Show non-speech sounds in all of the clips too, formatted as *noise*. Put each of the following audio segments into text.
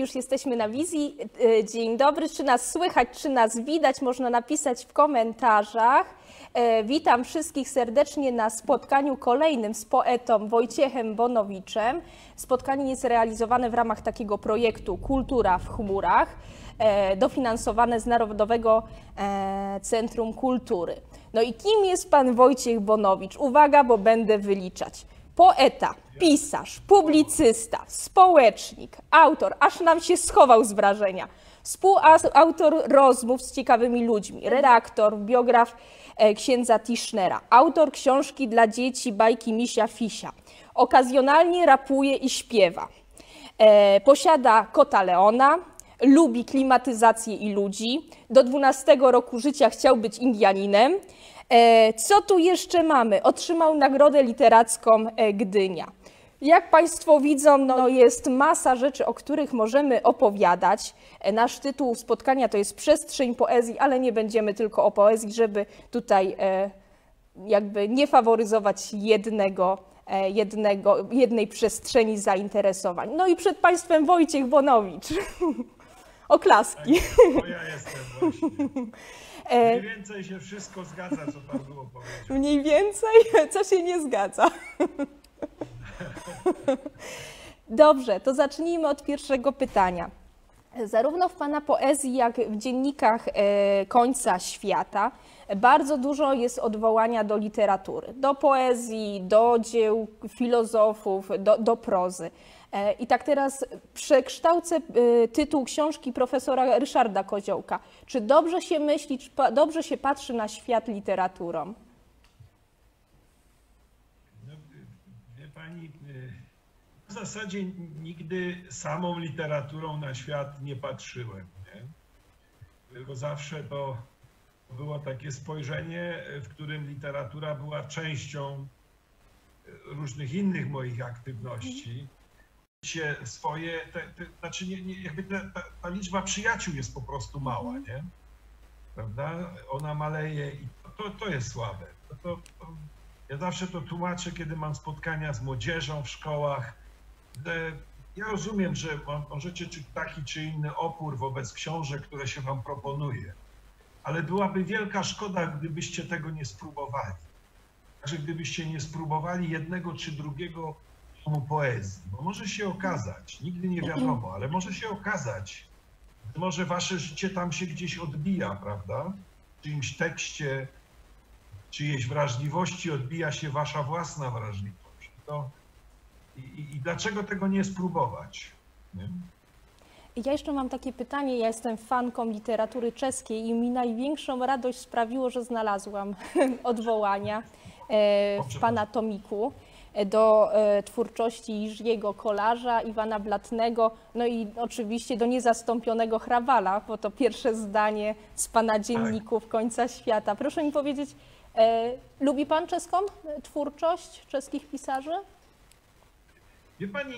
już jesteśmy na wizji. E, dzień dobry, czy nas słychać, czy nas widać, można napisać w komentarzach. E, witam wszystkich serdecznie na spotkaniu kolejnym z poetą Wojciechem Bonowiczem. Spotkanie jest realizowane w ramach takiego projektu Kultura w chmurach, e, dofinansowane z Narodowego Centrum Kultury. No i kim jest pan Wojciech Bonowicz? Uwaga, bo będę wyliczać poeta, pisarz, publicysta, społecznik, autor, aż nam się schował z wrażenia, współautor rozmów z ciekawymi ludźmi, redaktor, biograf e, księdza Tischnera, autor książki dla dzieci bajki Misia Fisia, okazjonalnie rapuje i śpiewa. E, posiada kota Leona, lubi klimatyzację i ludzi. Do 12 roku życia chciał być Indianinem. E, co tu jeszcze mamy? Otrzymał Nagrodę Literacką e, Gdynia. Jak Państwo widzą, no jest masa rzeczy, o których możemy opowiadać. E, nasz tytuł spotkania to jest Przestrzeń Poezji, ale nie będziemy tylko o poezji, żeby tutaj jakby nie faworyzować jednego, jednego, jednej przestrzeni zainteresowań. No i przed Państwem Wojciech Bonowicz. *laughs* Oklaski. To ja jestem właśnie. *laughs* Mniej więcej się wszystko zgadza, co Pan było powiedział. Mniej więcej? *laughs* Co się nie zgadza? *laughs* Dobrze, to zacznijmy od pierwszego pytania. Zarówno w Pana poezji, jak w dziennikach e, końca świata bardzo dużo jest odwołania do literatury, do poezji, do dzieł filozofów, do, do prozy. E, I tak teraz przekształcę e, tytuł książki profesora Ryszarda Koziołka. Czy dobrze się myśli, czy dobrze się patrzy na świat literaturą? No, wie pani, w zasadzie nigdy samą literaturą na świat nie patrzyłem. Nie? Tylko zawsze to było takie spojrzenie, w którym literatura była częścią różnych innych moich aktywności się swoje, te, te, znaczy nie, nie, jakby te, ta, ta, liczba przyjaciół jest po prostu mała, nie? Prawda? Ona maleje i to, to jest słabe. To, to, to, ja zawsze to tłumaczę, kiedy mam spotkania z młodzieżą w szkołach. Ja rozumiem, że możecie czuć taki czy inny opór wobec książek, które się wam proponuje, ale byłaby wielka szkoda, gdybyście tego nie spróbowali. Także gdybyście nie spróbowali jednego czy drugiego tomu poezji, bo może się okazać, nigdy nie wiadomo, ale może się okazać, że może wasze życie tam się gdzieś odbija, prawda? W czyimś tekście, czyjejś wrażliwości odbija się wasza własna wrażliwość. To, i, i, dlaczego tego nie spróbować? Nie? Ja jeszcze mam takie pytanie. Ja jestem fanką literatury czeskiej i mi największą radość sprawiło, że znalazłam *laughs* odwołania e, w pana tomiku do e, twórczości Jiżiego Kolarza, Iwana Blatnego, no i oczywiście do niezastąpionego Hrawala, bo to pierwsze zdanie z Pana tak. dzienników końca świata. Proszę mi powiedzieć, e, lubi Pan czeską twórczość czeskich pisarzy? Wie Pani,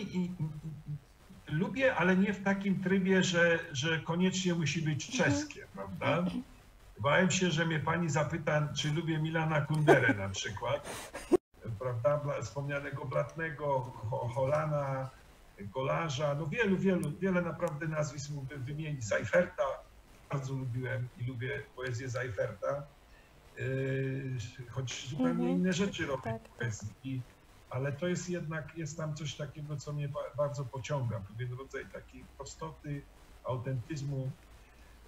lubię, ale nie w takim trybie, że, że koniecznie musi być mhm. czeskie, prawda? Bałem się, że mnie Pani zapyta, czy lubię Milana Kunderę na przykład prawda, wspomnianego Blatnego, Holana, Golarza, no wielu, wielu, wiele naprawdę nazwisk mógłbym wymienić. Zajferta, bardzo lubiłem i lubię poezję Zajferta, yy, choć zupełnie mhm. inne rzeczy robię tak. w poezji. Ale to jest jednak, jest tam coś takiego, co mnie bardzo pociąga, pewien rodzaj takiej prostoty, autentyzmu.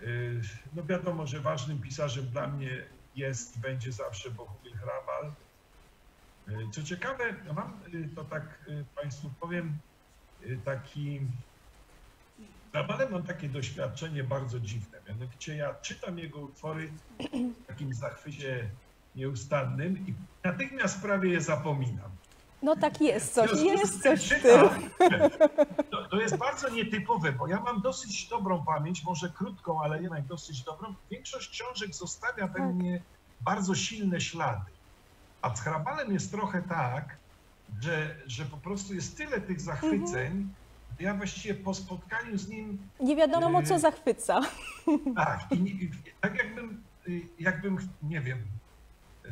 Yy, no wiadomo, że ważnym pisarzem dla mnie jest i będzie zawsze Bohumil Hrabal, co ciekawe, mam, e, to tak e, Państwu powiem, taki, Zabalem mam takie doświadczenie bardzo dziwne, mianowicie ja czytam jego utwory w takim zachwycie nieustannym i natychmiast prawie je zapominam. No tak jest coś, jest coś w tym. To, to jest bardzo nietypowe, bo ja mam dosyć dobrą pamięć, może krótką, ale jednak dosyć dobrą. Większość książek zostawia we tak. mnie bardzo silne ślady. A z Hrabalem jest trochę tak, że, że po prostu jest tyle tych zachwyceń, mhm. ja właściwie po spotkaniu z nim... Nie wiadomo, co y, zachwyca. *laughs* Tak, i, tak jakbym, y, jakbym, nie wiem,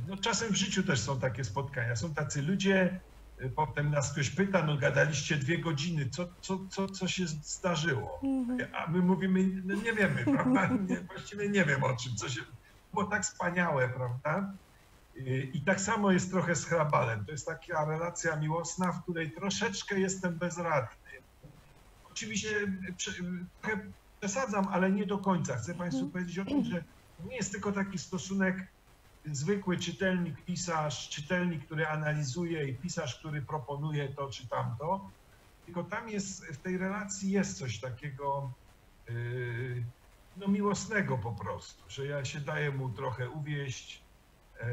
no czasem w życiu też są takie spotkania. Są tacy ludzie, y, potem nas ktoś pyta, no gadaliście dwie godziny, co, co, co, co się zdarzyło? A my mówimy, no nie wiemy, *laughs* prawda? Nie, właściwie nie wiem o czym, co się, było tak wspaniałe, prawda? I tak samo jest trochę z hrabalem. To jest taka relacja miłosna, w której troszeczkę jestem bezradny. Oczywiście trochę przesadzam, ale nie do końca. Chcę Państwu powiedzieć o tym, że to nie jest tylko taki stosunek zwykły czytelnik, pisarz, czytelnik, który analizuje i pisarz, który proponuje to czy tamto, tylko tam jest, w tej relacji jest coś takiego yy, no, miłosnego po prostu, że ja się daję mu trochę uwieść. E,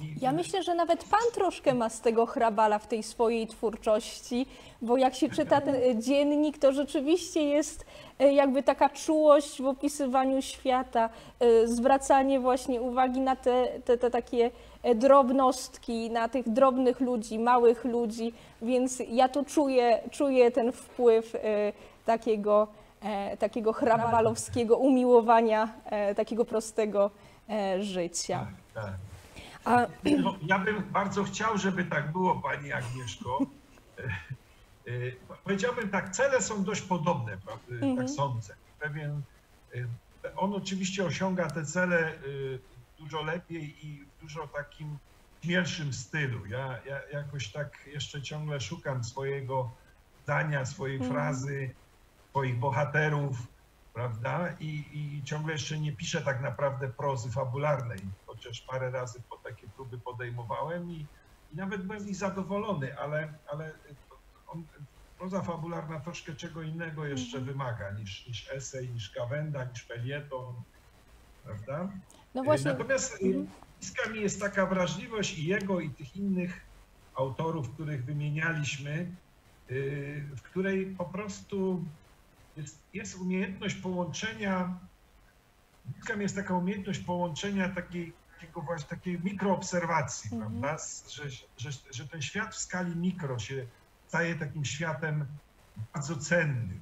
mm, Ja myślę, że nawet pan troszkę ma z tego hrabala w tej swojej twórczości, bo jak się czyta ten dziennik, to rzeczywiście jest e, jakby taka czułość w opisywaniu świata, e, zwracanie właśnie uwagi na te, te, te takie e, drobnostki, na tych drobnych ludzi, małych ludzi, więc ja tu czuję, czuję ten wpływ takiego, takiego hrabalowskiego umiłowania takiego prostego życia. Tak, tak. A ja bym bardzo chciał, żeby tak było, Pani Agnieszko. E, e, Powiedziałbym tak, cele są dość podobne, prawda? Mhm. tak sądzę. Pewien, e, on oczywiście osiąga te cele e, dużo lepiej i w dużo takim śmielszym stylu. Ja, ja jakoś tak jeszcze ciągle szukam swojego zdania, swojej Mhm. frazy, swoich bohaterów, prawda? I, I ciągle jeszcze nie piszę tak naprawdę prozy fabularnej, chociaż parę razy po takie próby podejmowałem i, i nawet byłem z nich zadowolony, ale, ale on, proza fabularna troszkę czego innego jeszcze wymaga niż, niż esej, niż gawenda, niż felieton, prawda? no właśnie. Natomiast Mhm. bliska mi jest taka wrażliwość i jego, i tych innych autorów, których wymienialiśmy, yy, w której po prostu jest, jest umiejętność połączenia, bliska mi jest taka umiejętność połączenia takiej, takiego właśnie, takiej mikroobserwacji, Mhm. prawda? Z- Że, że, że ten świat w skali mikro się staje takim światem bardzo cennym.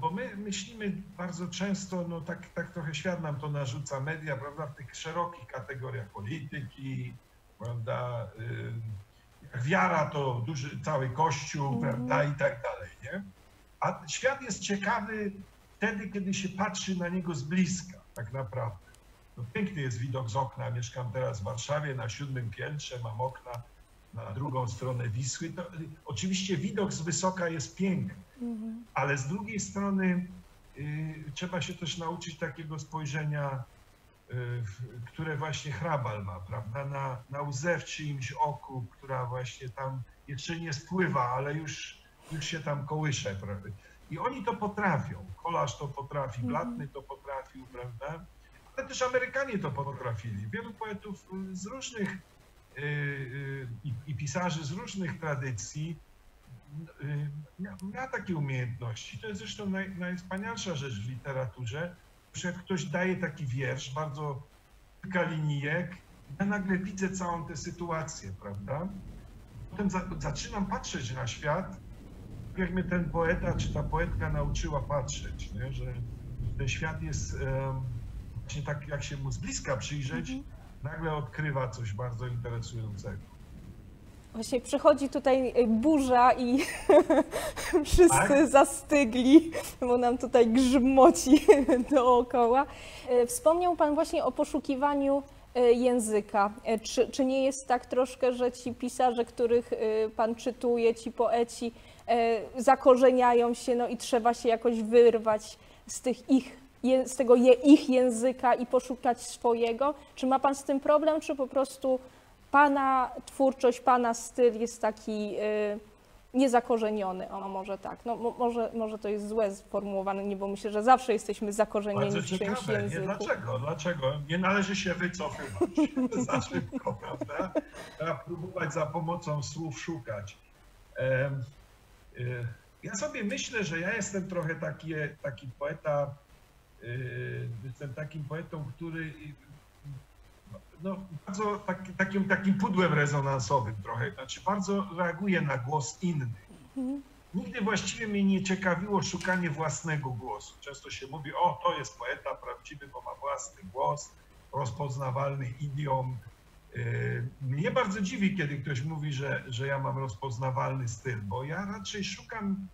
Bo, my myślimy bardzo często, no tak, tak trochę świat nam to narzuca, media, prawda, w tych szerokich kategoriach polityki, prawda, wiara to duży cały kościół, Mhm. prawda, i tak dalej, nie? A świat jest ciekawy wtedy, kiedy się patrzy na niego z bliska, tak naprawdę. No, piękny jest widok z okna, mieszkam teraz w Warszawie na siódmym piętrze, mam okna na drugą stronę Wisły. To, y, oczywiście widok z wysoka jest piękny, Mhm. ale z drugiej strony y, trzeba się też nauczyć takiego spojrzenia, y, które właśnie hrabal ma, prawda? Na, na łzę w czyimś oku, która właśnie tam jeszcze nie spływa, ale już, już się tam kołysze, prawda? I oni to potrafią. Kolarz to potrafi, Blatny to potrafił, prawda? Ale też Amerykanie to potrafili. Wielu poetów y, z różnych y, y, i, pisarzy z różnych tradycji y, mia, miała takie umiejętności. To jest zresztą naj, najwspanialsza rzecz w literaturze, że jak ktoś daje taki wiersz, bardzo kilka linijek, ja nagle widzę całą tę sytuację, prawda? Potem za, zaczynam patrzeć na świat, jak mnie ten poeta czy ta poetka nauczyła patrzeć, nie? że ten świat jest właśnie tak, jak się mu z bliska przyjrzeć, nagle odkrywa coś bardzo interesującego. Właśnie przychodzi tutaj y, burza i *laughs* wszyscy Tak? zastygli, bo nam tutaj grzmoci *laughs* dookoła. Y, Wspomniał Pan właśnie o poszukiwaniu y, języka. Y, Czy, czy nie jest tak troszkę, że ci pisarze, których Pan czytuje, ci poeci zakorzeniają się no i trzeba się jakoś wyrwać z tych ich z tego je, ich języka i poszukać swojego? Czy ma Pan z tym problem, czy po prostu Pana twórczość, Pana styl jest taki y, niezakorzeniony? O, może tak. No, mo, może, może to jest złe sformułowane, nie, bo myślę, że zawsze jesteśmy zakorzenieni Bardzo w czymś ciekawe, nie? języku. Dlaczego? Dlaczego? Nie należy się wycofywać *laughs* za szybko, prawda? Trzeba próbować za pomocą słów szukać. Ja sobie myślę, że ja jestem trochę taki, taki poeta, y, jestem takim poetą, który no, bardzo taki, takim, takim pudłem rezonansowym trochę, znaczy bardzo reaguje na głos innych. Nigdy właściwie mnie nie ciekawiło szukanie własnego głosu. Często się mówi, o to jest poeta prawdziwy, bo ma własny głos, rozpoznawalny idiom. Y, Mnie bardzo dziwi, kiedy ktoś mówi, że, że ja mam rozpoznawalny styl, bo ja raczej szukam,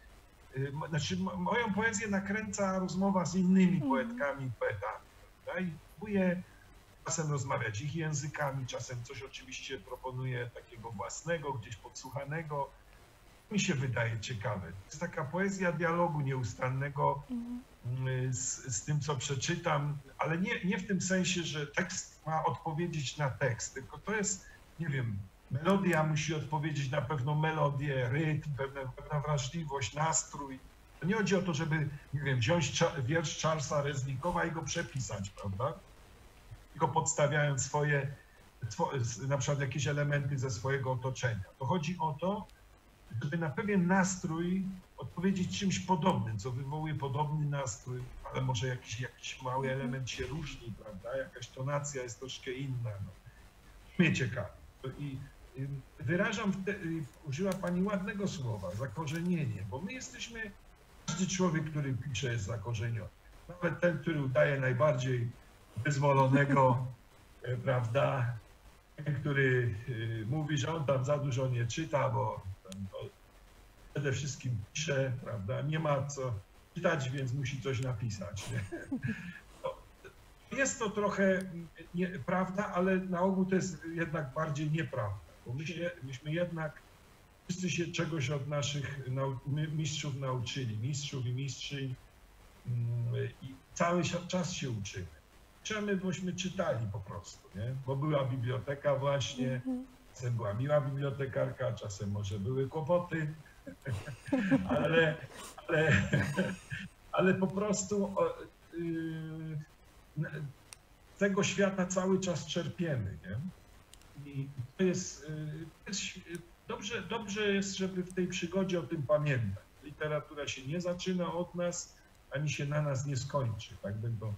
y, znaczy mo- moją poezję nakręca rozmowa z innymi poetkami i poetami. prawda? I próbuję czasem rozmawiać ich językami, czasem coś oczywiście proponuję takiego własnego, gdzieś podsłuchanego. Mi się wydaje ciekawe. To jest taka poezja dialogu nieustannego mm, z, z tym, co przeczytam, ale nie, nie w tym sensie, że tekst ma odpowiedzieć na tekst, tylko to jest, nie wiem, melodia musi odpowiedzieć na pewną melodię, rytm, pewna, pewna wrażliwość, nastrój. To nie chodzi o to, żeby, nie wiem, wziąć wiersz Charlesa Reznikowa i go przepisać, prawda? Tylko podstawiając swoje, swo- na przykład jakieś elementy ze swojego otoczenia. To chodzi o to, żeby na pewien nastrój odpowiedzieć czymś podobnym, co wywołuje podobny nastrój, może jakiś, jakiś mały element się różni, prawda? Jakaś tonacja jest troszkę inna. No. Mnie ciekawi. I wyrażam, te, użyła Pani ładnego słowa, zakorzenienie, bo my jesteśmy, każdy człowiek, który pisze jest zakorzeniony. Nawet ten, który udaje najbardziej wyzwolonego, *laughs* e, prawda, ten, który y, mówi, że on tam za dużo nie czyta, bo to przede wszystkim pisze, prawda, nie ma co czytać, więc musi coś napisać. Jest to trochę nie, prawda, ale na ogół to jest jednak bardziej nieprawda, bo my się, myśmy jednak wszyscy się czegoś od naszych nau, mistrzów nauczyli, mistrzów i mistrzyń mm, i cały czas się uczymy. Uczymy, bośmy czytali po prostu, nie? bo była biblioteka właśnie, czasem była miła bibliotekarka, czasem może były kłopoty, *laughs* ale, ale, ale po prostu yy, tego świata cały czas czerpiemy. Nie? I to jest, jest ś- dobrze, dobrze jest, żeby w tej przygodzie o tym pamiętać. Literatura się nie zaczyna od nas, ani się na nas nie skończy. Tak bym to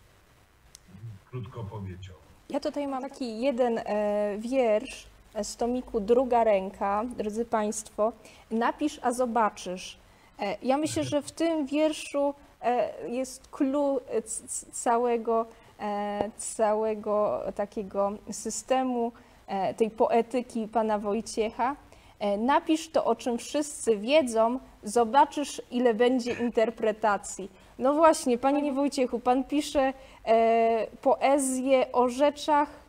krótko powiedział. Ja tutaj mam taki jeden e, wiersz z tomiku Druga Ręka, drodzy Państwo. Napisz, a zobaczysz. E, ja myślę, że w tym wierszu e, jest clue e, całego, e, całego takiego systemu, e, tej poetyki pana Wojciecha. E, napisz to, o czym wszyscy wiedzą, zobaczysz, ile będzie interpretacji. No właśnie, panie Wojciechu, pan pisze e, poezję o rzeczach,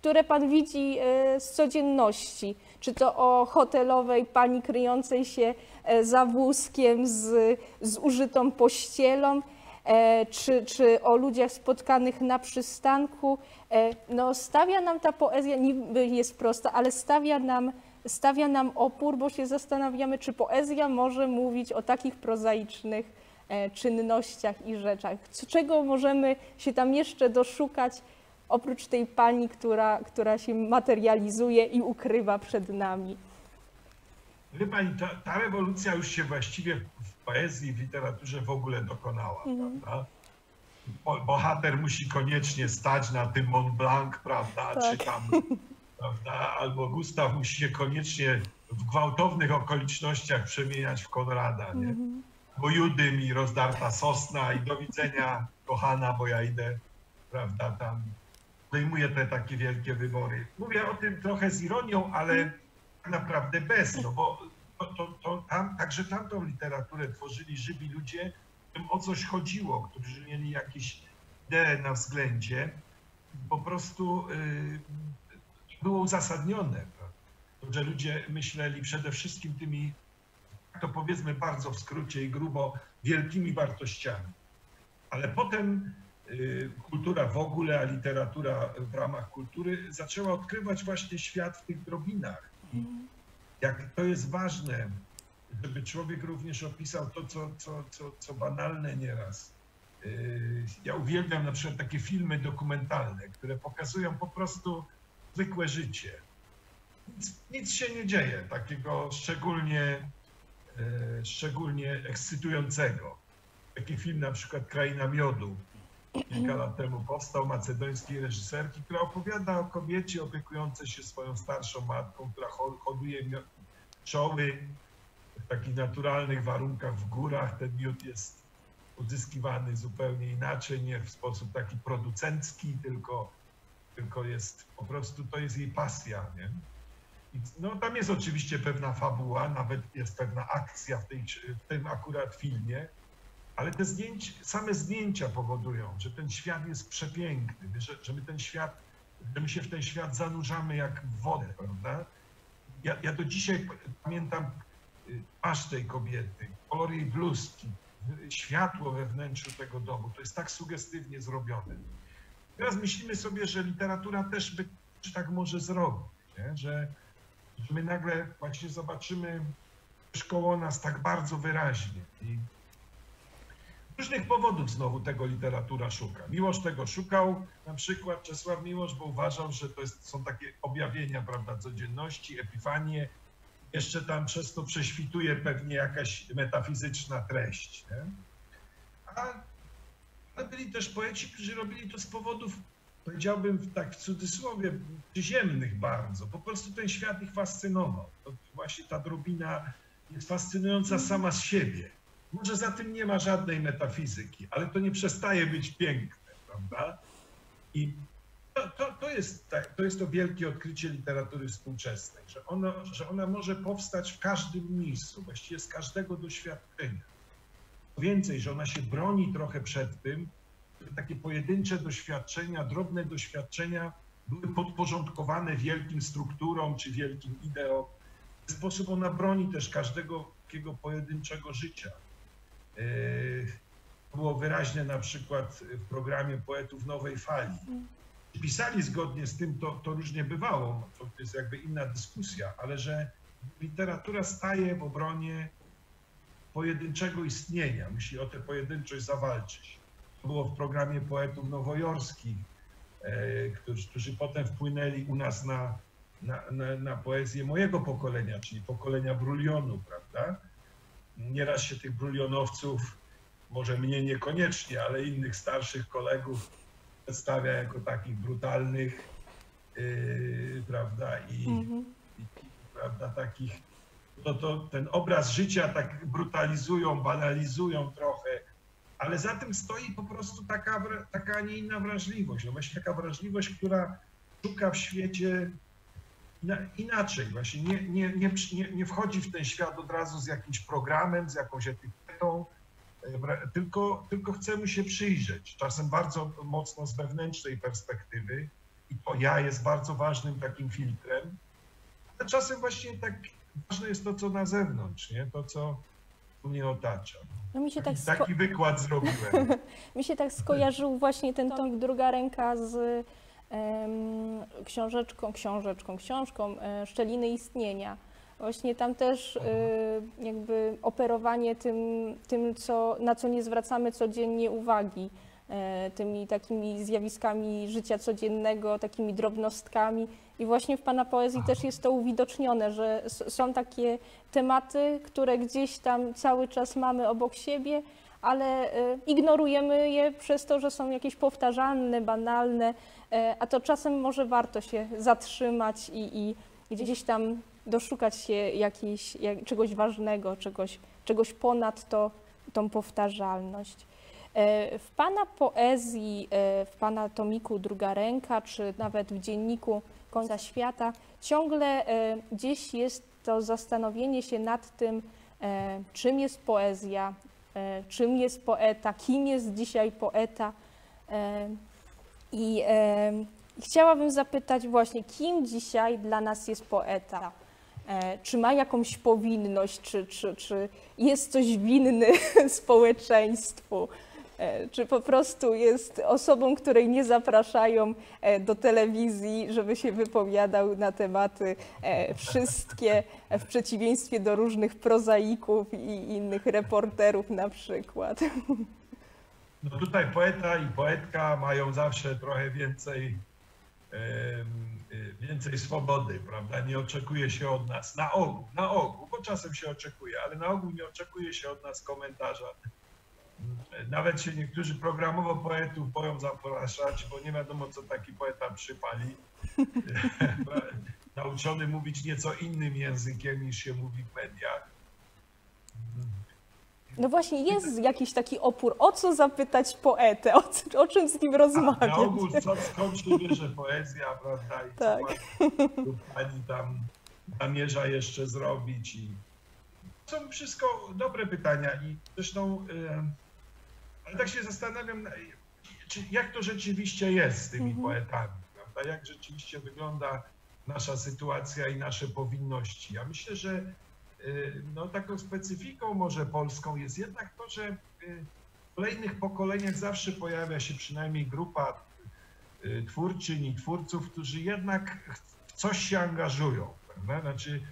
które pan widzi e, z codzienności. Czy to o hotelowej pani kryjącej się e, za wózkiem z zużytą pościelą, e, czy, czy o ludziach spotkanych na przystanku. No, stawia nam ta poezja, niby jest prosta, ale stawia nam, stawia nam opór, bo się zastanawiamy, czy poezja może mówić o takich prozaicznych czynnościach i rzeczach. Czego możemy się tam jeszcze doszukać, oprócz tej pani, która, która się materializuje i ukrywa przed nami. Wie pani, ta, ta rewolucja już się właściwie w poezji, w literaturze w ogóle dokonała, prawda? Bo- Bohater musi koniecznie stać na tym Mont Blanc, prawda, Tak. czy tam, prawda, albo Gustaw musi się koniecznie w gwałtownych okolicznościach przemieniać w Konrada, nie? Bo Judy mi rozdarta sosna i do widzenia, kochana, bo ja idę, prawda, tam podejmuję te takie wielkie wybory. Mówię o tym trochę z ironią, ale naprawdę bez, no bo to, to, to tam, także tamtą literaturę tworzyli żywi ludzie, którym o coś chodziło, którzy mieli jakieś idee na względzie. Po prostu y, było uzasadnione, że ludzie myśleli przede wszystkim tymi, to powiedzmy bardzo w skrócie i grubo, wielkimi wartościami. Ale potem kultura w ogóle, a literatura w ramach kultury zaczęła odkrywać właśnie świat w tych drobinach. Jak to jest ważne, żeby człowiek również opisał to, co, co, co, co banalne nieraz. Y, Ja uwielbiam na przykład takie filmy dokumentalne, które pokazują po prostu zwykłe życie. Nic, nic się nie dzieje takiego szczególnie, e, szczególnie ekscytującego. Taki film na przykład Kraina Miodu kilka lat temu powstał macedońskiej reżyserki, która opowiada o kobiecie opiekującej się swoją starszą matką, która ho- hoduje pszczoły w takich naturalnych warunkach w górach. Ten miód jest uzyskiwany zupełnie inaczej, nie w sposób taki producencki, tylko tylko jest po prostu to jest jej pasja, nie? No tam jest oczywiście pewna fabuła, nawet jest pewna akcja w, tej, w tym akurat filmie, ale te zdjęcia, same zdjęcia powodują, że ten świat jest przepiękny, że, że my ten świat, że my się w ten świat zanurzamy jak w wodę, prawda? Ja, ja do dzisiaj pamiętam y, twarz tej kobiety, kolor jej bluzki, światło we wnętrzu tego domu. To jest tak sugestywnie zrobione. Teraz myślimy sobie, że literatura też by tak może zrobić, nie? Że, że my nagle właśnie zobaczymy szkoło nas tak bardzo wyraźnie. I różnych powodów znowu tego literatura szuka. Miłosz tego szukał, na przykład Czesław Miłosz, bo uważał, że to jest, są takie objawienia, prawda, codzienności, epifanie, jeszcze tam przez to prześwituje pewnie jakaś metafizyczna treść. Nie? A, ale byli też poeci, którzy robili to z powodów, powiedziałbym tak w cudzysłowie, przyziemnych bardzo. Po prostu ten świat ich fascynował. To właśnie ta drobina jest fascynująca sama z siebie. Może za tym nie ma żadnej metafizyki, ale to nie przestaje być piękne, prawda? I to, to, to, jest, to jest to wielkie odkrycie literatury współczesnej, że ona, że ona może powstać w każdym miejscu, właściwie z każdego doświadczenia. Więcej, że ona się broni trochę przed tym, żeby takie pojedyncze doświadczenia, drobne doświadczenia były podporządkowane wielkim strukturom czy wielkim ideom. W ten sposób ona broni też każdego takiego pojedynczego życia. Było wyraźne na przykład w programie Poetów Nowej Fali. Pisali zgodnie z tym, to, to różnie bywało, to jest jakby inna dyskusja, ale że literatura staje w obronie pojedynczego istnienia, musi o tę pojedynczość zawalczyć. To było w programie poetów nowojorskich, którzy, którzy potem wpłynęli u nas na, na, na, na poezję mojego pokolenia, czyli pokolenia brulionu, prawda? Nieraz się tych brulionowców, może mnie niekoniecznie, ale innych starszych kolegów przedstawia jako takich brutalnych, yy, prawda, i, Mhm. i, prawda, takich, no to ten obraz życia tak brutalizują, banalizują trochę, ale za tym stoi po prostu taka, taka, a nie inna wrażliwość, no właśnie taka wrażliwość, która szuka w świecie inaczej, właśnie nie, nie, nie, nie, wchodzi w ten świat od razu z jakimś programem, z jakąś etykietą, e, tylko, tylko chce mu się przyjrzeć, czasem bardzo mocno z wewnętrznej perspektywy i to ja jest bardzo ważnym takim filtrem, a czasem właśnie tak ważne jest to, co na zewnątrz, nie? to, co mnie otacza. No mi się tak, Taki, wykład zrobiłem. *laughs* mi się tak skojarzył właśnie ten tomik druga ręka z książeczką, książeczką, książką e, Szczeliny Istnienia. Właśnie tam też e, jakby operowanie tym, tym co, na co nie zwracamy codziennie uwagi, e, tymi takimi zjawiskami życia codziennego, takimi drobnostkami. I właśnie w Pana poezji też jest to uwidocznione, że są takie tematy, które gdzieś tam cały czas mamy obok siebie, ale e, ignorujemy je przez to, że są jakieś powtarzalne, banalne, e, a to czasem może warto się zatrzymać i, i gdzieś tam doszukać się jakiejś, jak, czegoś ważnego, czegoś, czegoś ponad to, tą powtarzalność. E, W Pana poezji, e, w Pana tomiku Druga Ręka, czy nawet w dzienniku Końca Świata, ciągle gdzieś jest to zastanowienie się nad tym, czym jest poezja, czym jest poeta, kim jest dzisiaj poeta. E, I e, chciałabym zapytać właśnie, kim dzisiaj dla nas jest poeta? E, Czy ma jakąś powinność, czy, czy, czy jest coś winny *laughs* społeczeństwu? E, Czy po prostu jest osobą, której nie zapraszają e, do telewizji, żeby się wypowiadał na tematy e, wszystkie, w przeciwieństwie do różnych prozaików i innych reporterów na przykład? No tutaj poeta i poetka mają zawsze trochę więcej, więcej swobody, prawda? Nie oczekuje się od nas, na ogół, na ogół, bo czasem się oczekuje, ale na ogół nie oczekuje się od nas komentarza. Nawet się niektórzy programowo poetów boją zapraszać, bo nie wiadomo, co taki poeta przypali. *laughs* Nauczony mówić nieco innym językiem niż się mówi w mediach. No właśnie, jest jakiś taki opór. O co zapytać poetę? O, o czym z nim rozmawiać? Na ogół co, skąd się bierze poezja, prawda? I Tak. co pani, tam zamierza jeszcze zrobić. I... Są wszystko dobre pytania i zresztą, e, ale tak się zastanawiam, na- czy, jak to rzeczywiście jest z tymi Mhm. poetami, prawda? Jak rzeczywiście wygląda nasza sytuacja i nasze powinności. Ja myślę, że e, no, taką specyfiką może polską jest jednak to, że e, w kolejnych pokoleniach zawsze pojawia się przynajmniej grupa y, twórczyń i twórców, którzy jednak w coś się angażują. Prawda? Znaczy,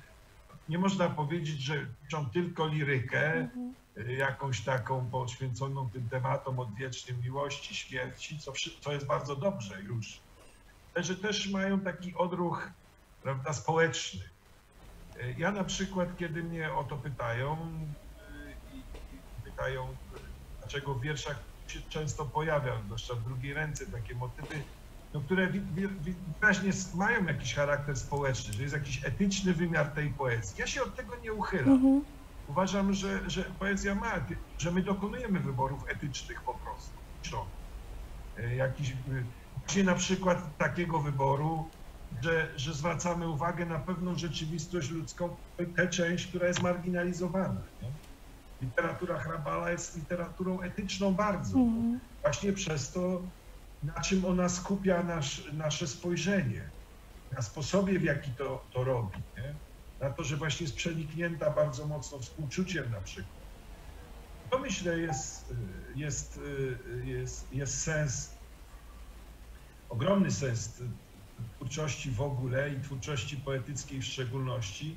nie można powiedzieć, że piszą tylko lirykę, y, jakąś taką poświęconą tym tematom odwiecznej miłości, śmierci, co, co jest bardzo dobrze już, ale że też mają taki odruch prawda, społeczny. Y, Ja na przykład, kiedy mnie o to pytają y, i, pytają, dlaczego w wierszach się często pojawia, zwłaszcza w drugiej ręce, takie motywy, no, które wyraźnie mają jakiś charakter społeczny, że jest jakiś etyczny wymiar tej poezji. Ja się od tego nie uchylam. Mhm. Uważam, że, że poezja ma, że my dokonujemy wyborów etycznych po prostu. E, Jakiś, y, właśnie na przykład takiego wyboru, że, że zwracamy uwagę na pewną rzeczywistość ludzką, tę część, która jest marginalizowana. Nie? Literatura Hrabala jest literaturą etyczną bardzo. Mhm. Właśnie przez to, na czym ona skupia nasz, nasze spojrzenie, na sposobie, w jaki to, to robi. Nie? Na to, że właśnie jest przeniknięta bardzo mocno współczuciem na przykład. To myślę jest, y, jest, y, jest, jest sens, ogromny sens twórczości w ogóle i twórczości poetyckiej w szczególności,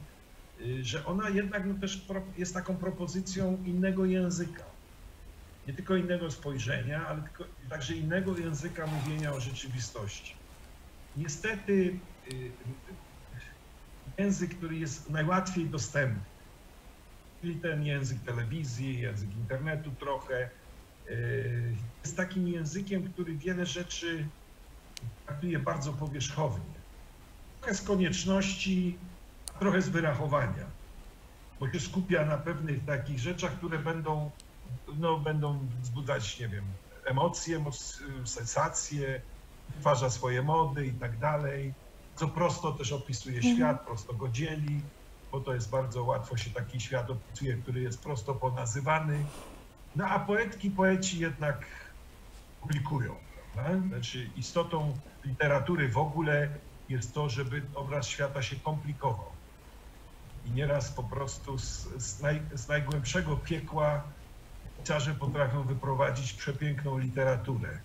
y, że ona jednak no, też jest taką propozycją innego języka. Nie tylko innego spojrzenia, ale tylko, także innego języka mówienia o rzeczywistości. Niestety y, język, który jest najłatwiej dostępny, czyli ten język telewizji, język internetu trochę, y, jest takim językiem, który wiele rzeczy traktuje bardzo powierzchownie. Trochę z konieczności, a trochę z wyrachowania, bo się skupia na pewnych takich rzeczach, które będą, no, będą wzbudzać, nie wiem, emocje, moc- sensacje, wytwarza swoje mody i tak dalej. Co prosto też opisuje Mhm. świat, prosto go dzieli, bo to jest bardzo łatwo się taki świat opisuje, który jest prosto ponazywany. No a poetki, poeci jednak komplikują. Prawda? Znaczy istotą literatury w ogóle jest to, żeby obraz świata się komplikował. I nieraz po prostu z, z, naj, z najgłębszego piekła pisarze potrafią wyprowadzić przepiękną literaturę.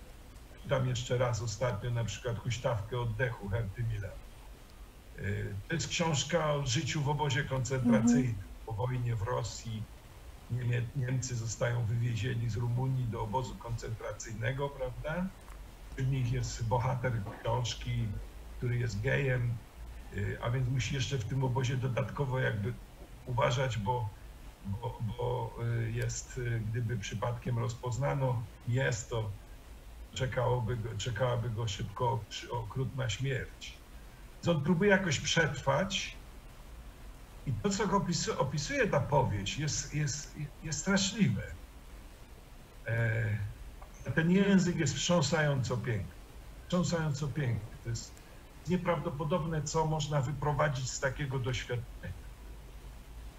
Czytam jeszcze raz ostatnio na przykład Huśtawkę oddechu Herty Miller. Y, To jest książka o życiu w obozie koncentracyjnym. Po wojnie w Rosji Niemie, Niemcy zostają wywiezieni z Rumunii do obozu koncentracyjnego, prawda? Wśród nich jest bohater książki, który jest gejem, y, a więc musi jeszcze w tym obozie dodatkowo jakby uważać, bo, bo, bo y, jest, gdyby przypadkiem rozpoznano, jest to, czekałoby czekałaby go szybko okrutna śmierć. Więc on próbuje jakoś przetrwać i to, co go opisuje, opisuje ta powieść, jest, jest, jest straszliwe. E, ten język jest wstrząsająco piękny. Wstrząsająco piękny. To jest nieprawdopodobne, co można wyprowadzić z takiego doświadczenia.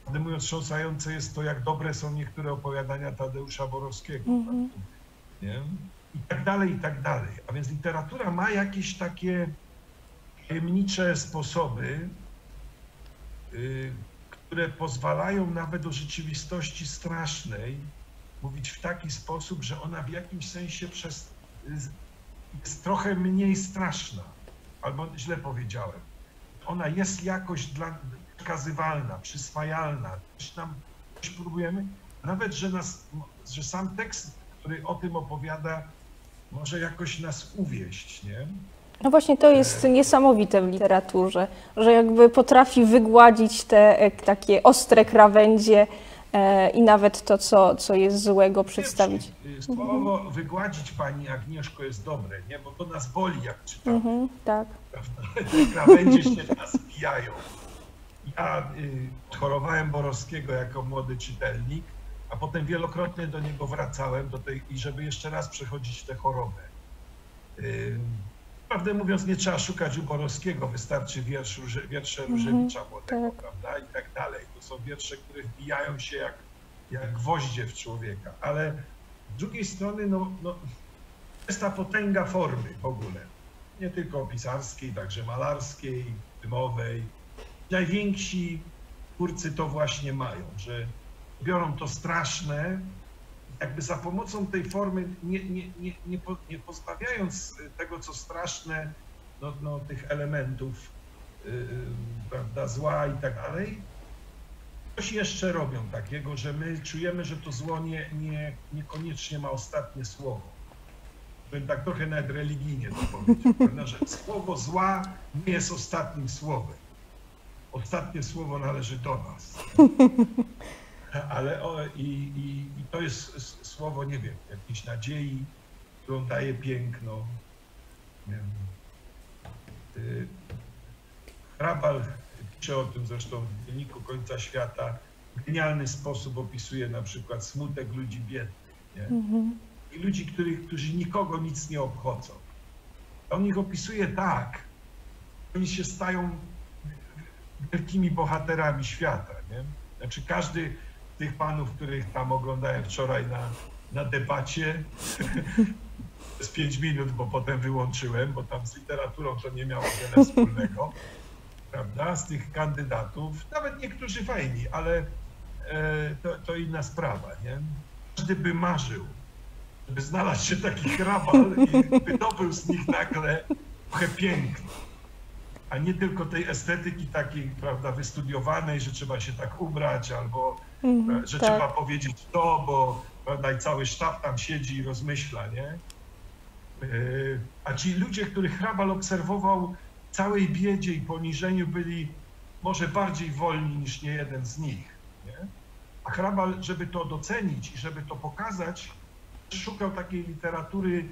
Ale mówiąc, wstrząsające jest to, jak dobre są niektóre opowiadania Tadeusza Borowskiego. Mhm. Nie? I tak dalej, i tak dalej. A więc literatura ma jakieś takie tajemnicze sposoby, y, które pozwalają nawet o rzeczywistości strasznej mówić w taki sposób, że ona w jakimś sensie przez, jest trochę mniej straszna. Albo źle powiedziałem. Ona jest jakoś dla, przekazywalna, przyswajalna. Coś tam coś próbujemy. Nawet, że, nas, że sam tekst, który o tym opowiada, może jakoś nas uwieść, nie? No właśnie to jest niesamowite w literaturze, że jakby potrafi wygładzić te e, takie ostre krawędzie e, i nawet to, co, co jest złego przedstawić. Y, Słowo wygładzić pani Agnieszko jest dobre, nie? Bo to nas boli, jak czytamy. Mhm, tak. prawda? *laughs* Te krawędzie się nas bijają. Ja y, chorowałem Borowskiego jako młody czytelnik a potem wielokrotnie do niego wracałem do tej, i żeby jeszcze raz przechodzić tę chorobę. Yy, Prawdę mówiąc, nie trzeba szukać u Borowskiego, wystarczy wiersz, wiersze Różewicza Młodego, prawda, i tak dalej. To są wiersze, które wbijają się jak, jak gwoździe w człowieka, ale z drugiej strony, no, no, jest ta potęga formy w ogóle, nie tylko pisarskiej, także malarskiej, filmowej. Najwięksi twórcy to właśnie mają, że biorą to straszne, jakby za pomocą tej formy, nie, nie, nie, nie, po, nie pozbawiając tego, co straszne, no, no, tych elementów, yy, prawda, zła i tak dalej, coś jeszcze robią takiego, że my czujemy, że to zło nie, nie, niekoniecznie ma ostatnie słowo. Bym tak trochę nawet religijnie to powiedział, *laughs* że słowo zła nie jest ostatnim słowem. Ostatnie słowo należy do nas. *laughs* *laughs* Ale o, i, i, i to jest słowo, nie wiem, jakiejś nadziei, którą daje piękno. Wiem. Y, Hrabal pisze o tym zresztą w Dzienniku Końca Świata. W genialny sposób opisuje na przykład smutek ludzi biednych. Nie? I ludzi, których, którzy nikogo nic nie obchodzą. On ich opisuje tak, oni się stają wielkimi bohaterami świata. Nie? Znaczy każdy tych panów, których tam oglądałem wczoraj na, na debacie, *laughs* z pięć minut, bo potem wyłączyłem, bo tam z literaturą to nie miało wiele *laughs* wspólnego, prawda, z tych kandydatów, nawet niektórzy fajni, ale e, to, to inna sprawa, nie? Każdy by marzył, żeby znalazł się taki hrabal i wydobył z nich nagle trochę piękno a nie tylko tej estetyki takiej, prawda, wystudiowanej, że trzeba się tak ubrać, albo e, że tak. trzeba powiedzieć to, bo prawda, i cały sztab tam siedzi i rozmyśla, nie? E, A ci ludzie, których hrabal obserwował w całej biedzie i poniżeniu, byli może bardziej wolni niż nie jeden z nich, nie? A hrabal, żeby to docenić i żeby to pokazać, szukał takiej literatury,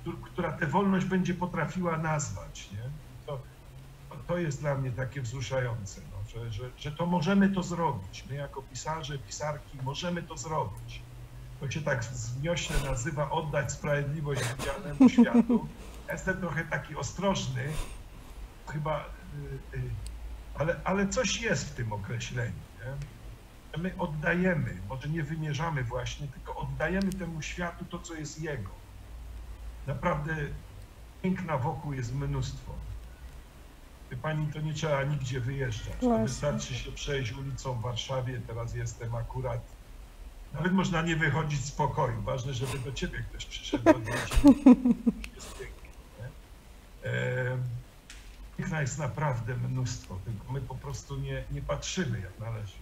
któ- która tę wolność będzie potrafiła nazwać, nie? To, to jest dla mnie takie wzruszające, że, że, że to możemy to zrobić. My jako pisarze, pisarki możemy to zrobić. To się tak zniośle nazywa oddać sprawiedliwość widzianemu *laughs* światu. Ja jestem trochę taki ostrożny, chyba, y, y, ale, ale coś jest w tym określeniu. Nie? My oddajemy, może nie wymierzamy właśnie, tylko oddajemy temu światu to, co jest jego. Naprawdę piękna wokół jest mnóstwo. Pani, to nie trzeba nigdzie wyjeżdżać. To wystarczy się przejść ulicą w Warszawie. Teraz jestem akurat. Nawet można nie wychodzić z pokoju. Ważne, żeby do ciebie ktoś przyszedł. Jest pięknie. E, Piękna jest naprawdę mnóstwo, tylko my po prostu nie, nie patrzymy jak należy.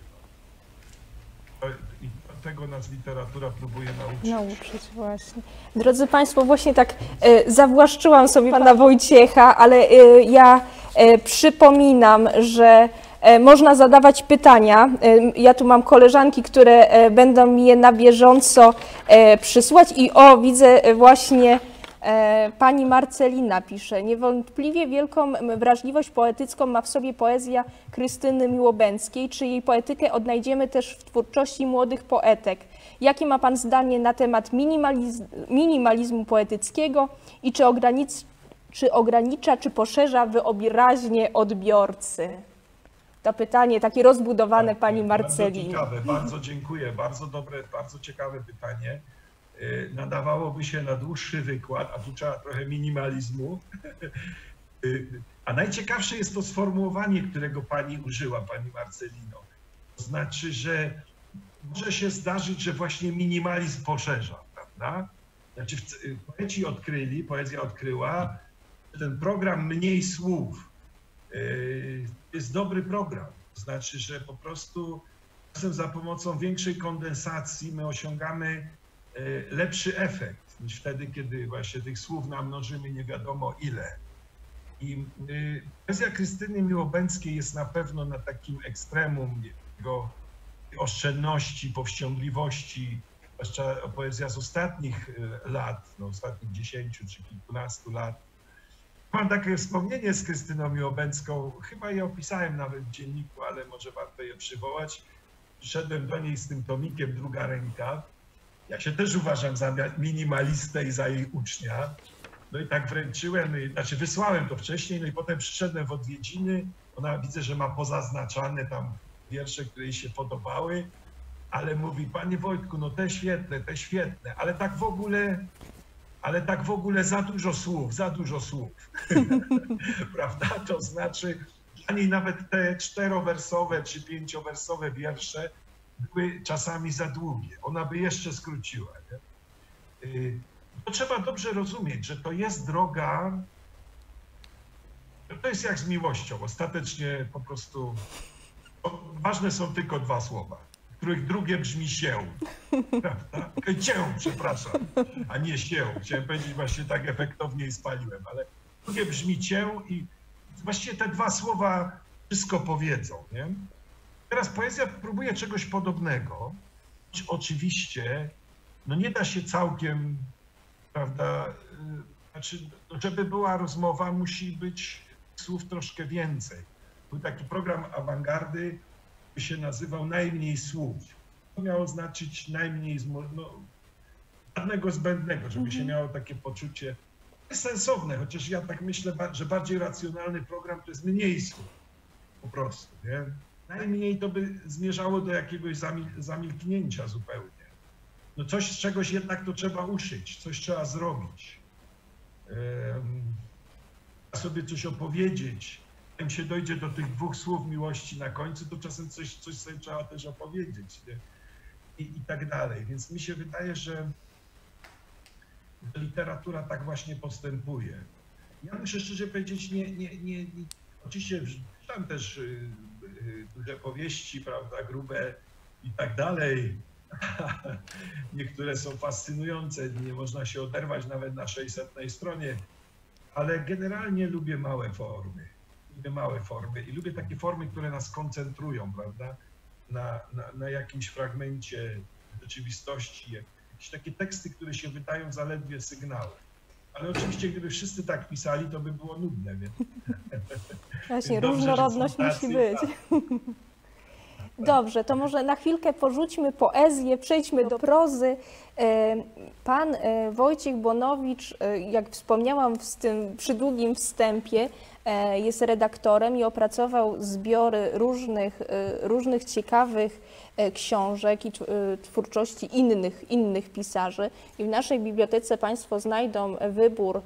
I tego nas literatura próbuje nauczyć. Nauczyć właśnie. Drodzy Państwo, właśnie tak e, zawłaszczyłam sobie Pana Wojciecha, ale e, ja e, przypominam, że można zadawać pytania. Ja tu mam koleżanki, które będą mi je na bieżąco przysłać i o, widzę właśnie Pani Marcelina pisze, niewątpliwie wielką wrażliwość poetycką ma w sobie poezja Krystyny Miłobęckiej, czy jej poetykę odnajdziemy też w twórczości młodych poetek. Jakie ma Pan zdanie na temat minimaliz minimalizmu poetyckiego i czy, ogranic czy ogranicza, czy poszerza wyobraźnię odbiorcy? To pytanie takie rozbudowane Pani Bardzo Marcelino. ciekawe, bardzo dziękuję. Bardzo dobre, bardzo ciekawe pytanie. Y, Nadawałoby się na dłuższy wykład, a tu trzeba trochę minimalizmu. *laughs* Y, A najciekawsze jest to sformułowanie, którego pani użyła, pani Marcelino. To znaczy, że może się zdarzyć, że właśnie minimalizm poszerza, prawda? Znaczy, y, poeci odkryli, poezja odkryła, że ten program mniej słów jest dobry program. To znaczy, że po prostu czasem za pomocą większej kondensacji my osiągamy lepszy efekt niż wtedy, kiedy właśnie tych słów namnożymy nie wiadomo ile. I y, poezja Krystyny Miłobęckiej jest na pewno na takim ekstremum jego oszczędności, powściągliwości, zwłaszcza poezja z ostatnich y, lat, no, ostatnich dziesięciu czy kilkunastu lat. Mam takie wspomnienie z Krystyną Miłobęcką, chyba je opisałem nawet w dzienniku, ale może warto je przywołać. Przyszedłem do niej z tym tomikiem, druga ręka. Ja się też uważam za minimalistę i za jej ucznia. No i tak wręczyłem, znaczy wysłałem to wcześniej, no i potem przyszedłem w odwiedziny. Ona widzę, że ma pozaznaczane tam wiersze, które jej się podobały, ale mówi, panie Wojtku, no te świetne, te świetne, ale tak w ogóle, ale tak w ogóle za dużo słów, za dużo słów. *laughs* Prawda? To znaczy, dla niej nawet te czterowersowe czy pięciowersowe wiersze były czasami za długie. Ona by jeszcze skróciła. Nie? Y, to trzeba dobrze rozumieć, że to jest droga, to jest jak z miłością. Ostatecznie po prostu ważne są tylko dwa słowa, których drugie brzmi się. Prawda? Cię, przepraszam, a nie się. Chciałem powiedzieć właśnie tak efektownie i spaliłem, ale drugie brzmi cię i właściwie te dwa słowa wszystko powiedzą. Nie? Teraz poezja próbuje czegoś podobnego. Oczywiście no nie da się całkiem prawda? Y, znaczy, no, żeby była rozmowa, musi być słów troszkę więcej. Był taki program awangardy, który się nazywał Najmniej słów. To miało znaczyć najmniej, no, żadnego zbędnego, żeby się mhm. miało takie poczucie sensowne, chociaż ja tak myślę, że bardziej racjonalny program to jest mniej słów. Po prostu, nie? Najmniej to by zmierzało do jakiegoś zamilknięcia zupełnie no coś z czegoś jednak to trzeba uszyć, coś trzeba zrobić. sobie coś opowiedzieć. Zanim się dojdzie do tych dwóch słów miłości na końcu, to czasem coś, coś sobie trzeba też opowiedzieć. I, I tak dalej. Więc mi się wydaje, że literatura tak właśnie postępuje. Ja muszę szczerze powiedzieć, nie, nie, nie, nie oczywiście czytam też y, duże powieści, prawda, grube i tak dalej, *laughs* Niektóre są fascynujące, nie można się oderwać nawet na 600 stronie, ale generalnie lubię małe formy. Lubię małe formy i lubię takie formy, które nas koncentrują, prawda, na, na, na jakimś fragmencie rzeczywistości. Jakieś takie teksty, które się wydają zaledwie sygnałem. Ale oczywiście, gdyby wszyscy tak pisali, to by było nudne. Więc... Właśnie, różnorodność musi być. Tak. Dobrze, to może na chwilkę porzućmy poezję, przejdźmy do prozy. E, pan e, Wojciech Bonowicz, e, jak wspomniałam w tym przydługim wstępie, jest redaktorem i opracował zbiory różnych, różnych ciekawych książek i twórczości innych, innych pisarzy. I w naszej bibliotece Państwo znajdą wybór